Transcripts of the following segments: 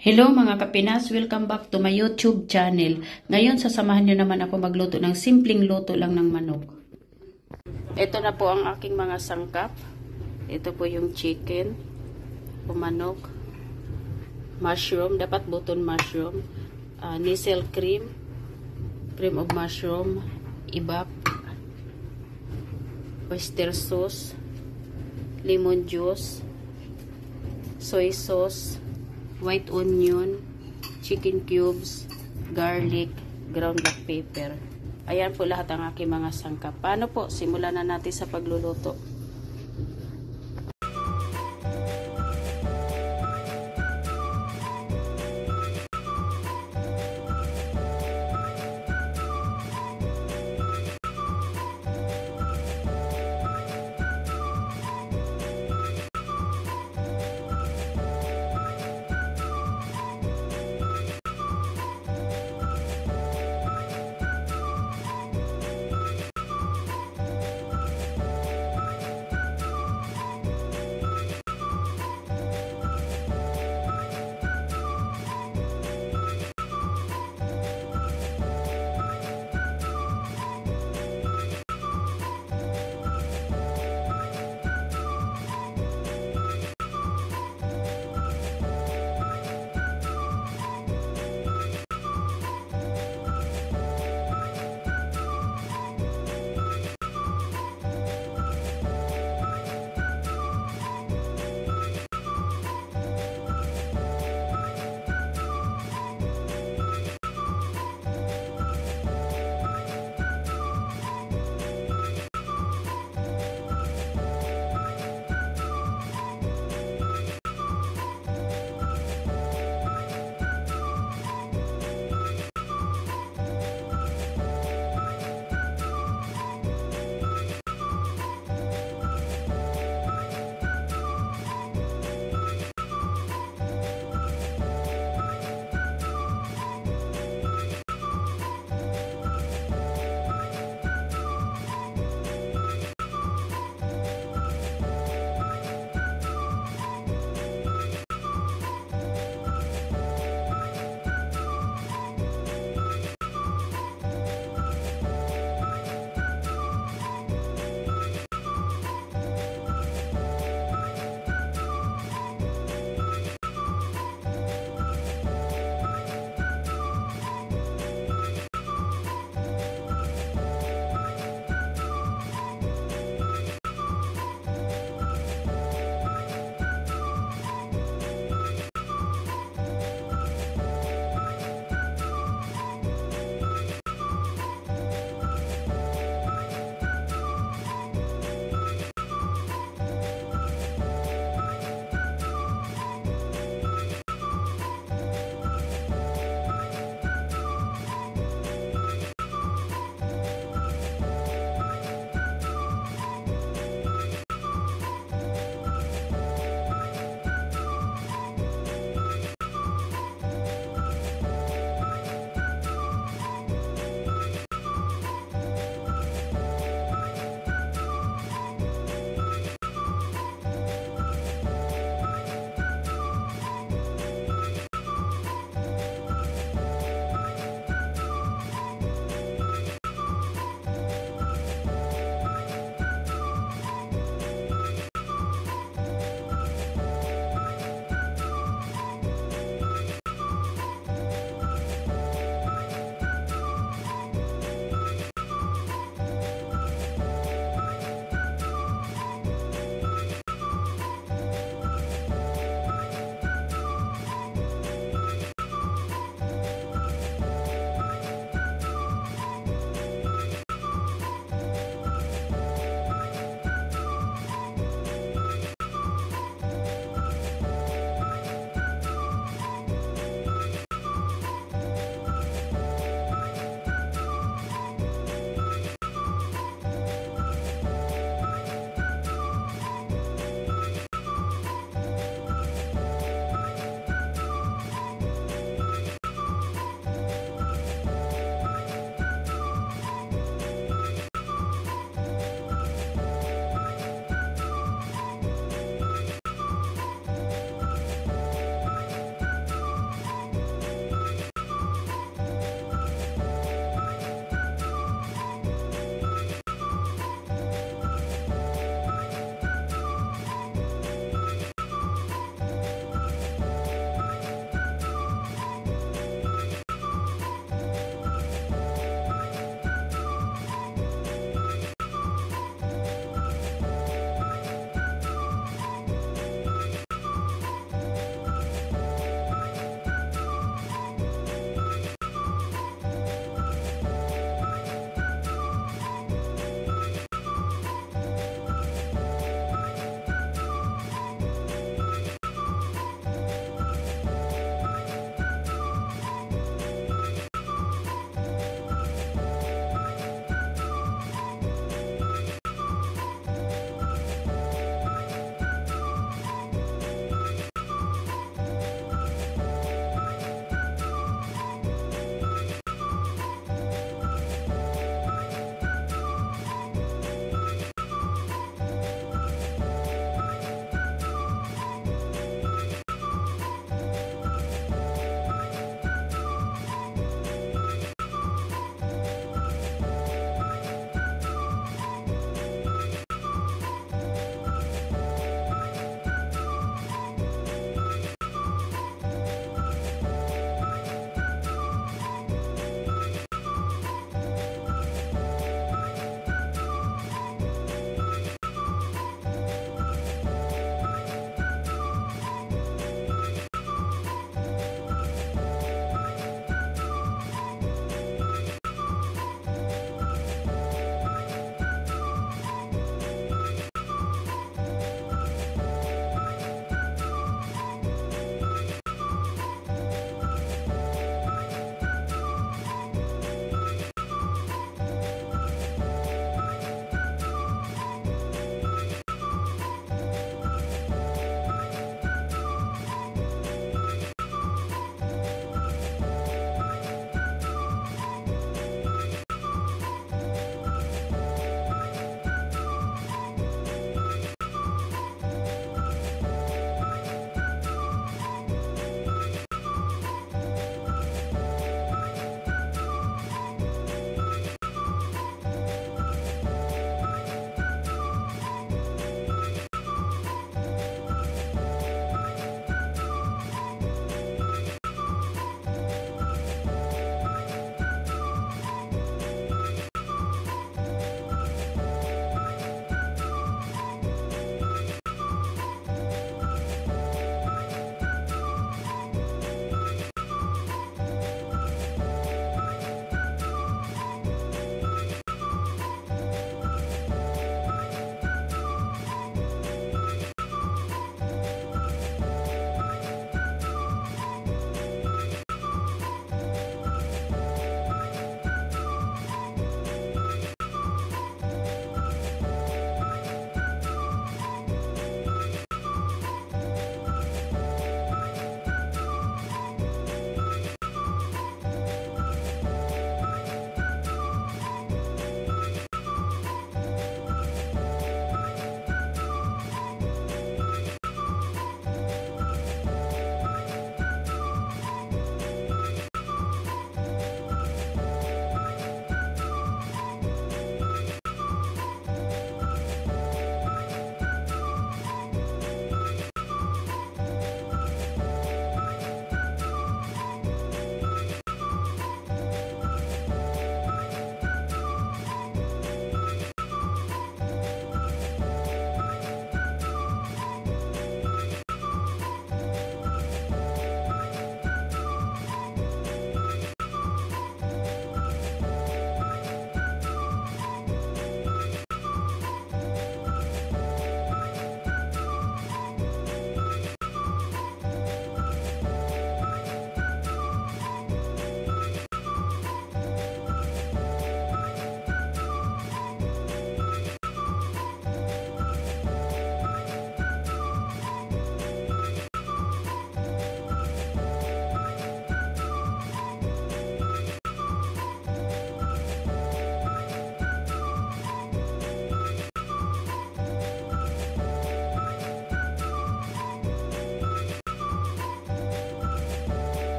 Hello mga kapinas, welcome back to my YouTube channel. Ngayon sasamahan nyo naman ako magluto ng simpleng luto lang ng manok. Ito na po ang aking mga sangkap. Ito po yung chicken, manok, mushroom, dapat buton mushroom, uh, nisel cream, cream of mushroom, ibap, oyster sauce, lemon juice, soy sauce, white onion, chicken cubes, garlic, ground black pepper. Ayan po lahat ang aking mga sangkap. Paano po? Simulan na natin sa pagluluto.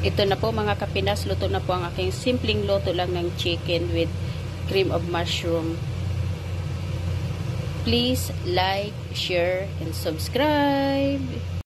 Ito na po mga kapinas, luto na po ang aking simpleng luto lang ng chicken with cream of mushroom. Please like, share, and subscribe.